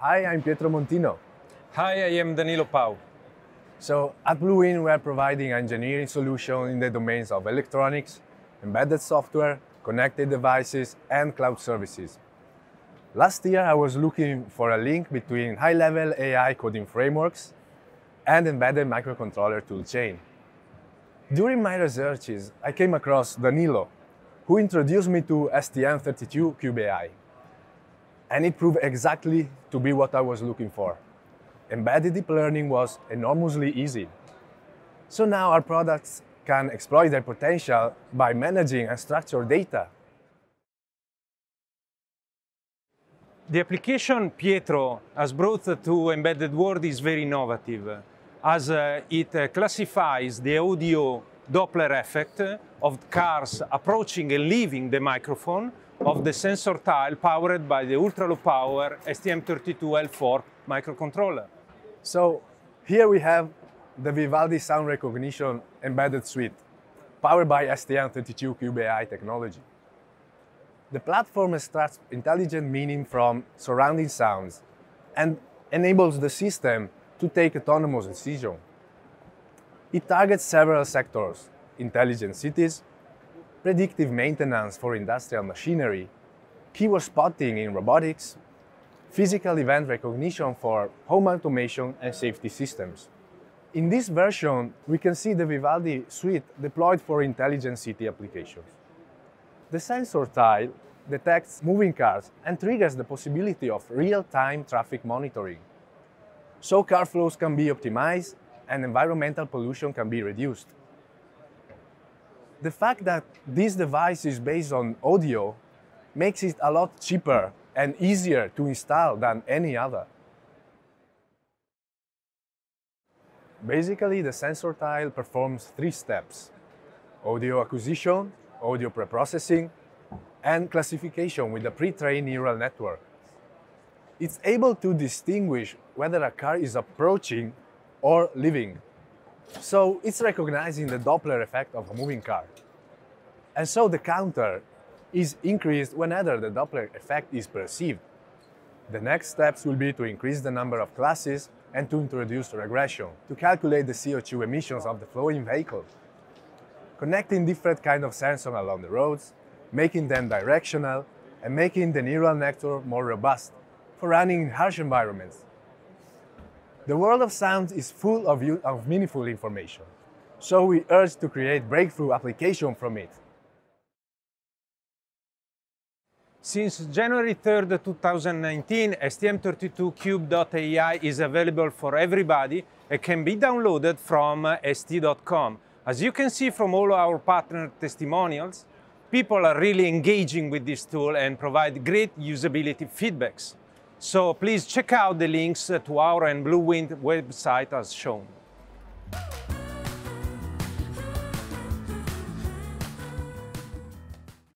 Hi, I'm Pietro Montino. Hi, I am Danilo Pau. So at Bluewind, we are providing engineering solutions in the domains of electronics, embedded software, connected devices, and cloud services. Last year, I was looking for a link between high-level AI coding frameworks and embedded microcontroller toolchain. During my researches, I came across Danilo, who introduced me to STM32Cube.AI. And it proved exactly to be what I was looking for. Embedded deep learning was enormously easy. So now our products can exploit their potential by managing and unstructured data The application Pietro has brought to embedded world is very innovative as uh, it uh, classifies the audio Doppler effect of cars approaching and leaving the microphone of the sensor tile powered by the ultra-low power STM32L4 microcontroller. So here we have the Vivaldi sound recognition embedded suite powered by STM32Cube.AI technology. The platform extracts intelligent meaning from surrounding sounds and enables the system to take autonomous decisions. It targets several sectors, intelligent cities, predictive maintenance for industrial machinery, keyword spotting in robotics, physical event recognition for home automation and safety systems. In this version, we can see the Vivaldi suite deployed for intelligent city applications. The sensor tile detects moving cars and triggers the possibility of real-time traffic monitoring. So car flows can be optimized and environmental pollution can be reduced. The fact that this device is based on audio makes it a lot cheaper and easier to install than any other. Basically, the sensor tile performs three steps. Audio acquisition, audio preprocessing, and classification with a pre-trained neural network. It's able to distinguish whether a car is approaching or leaving. So it's recognizing the Doppler effect of a moving car. And so the counter is increased whenever the Doppler effect is perceived. The next steps will be to increase the number of classes and to introduce regression to calculate the CO2 emissions of the flowing vehicle. Connecting different kind of sensors along the roads, making them directional and making the neural network more robust for running in harsh environments. The world of sound is full of, of meaningful information, so we urge to create breakthrough application from it. Since January 3rd, 2019, STM32Cube.AI is available for everybody and can be downloaded from st.com. As you can see from all our partner testimonials, people are really engaging with this tool and provide great usability feedbacks. So please check out the links to our and Bluewind website as shown.